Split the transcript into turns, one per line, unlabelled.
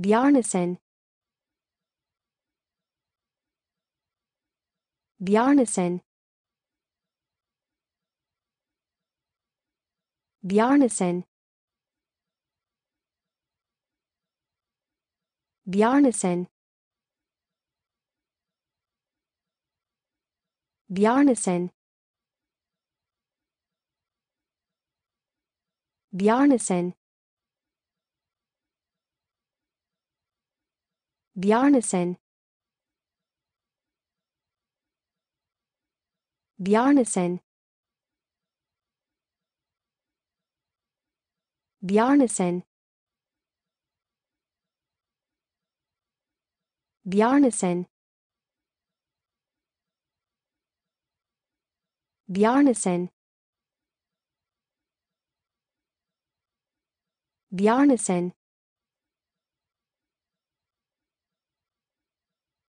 Bjarnason Bjarnason Bjarnason Bjarnason Bjarnason Bjarnason Bjarnason Bjarnason Bjarnason Bjarnason Bjarnason Bjarnason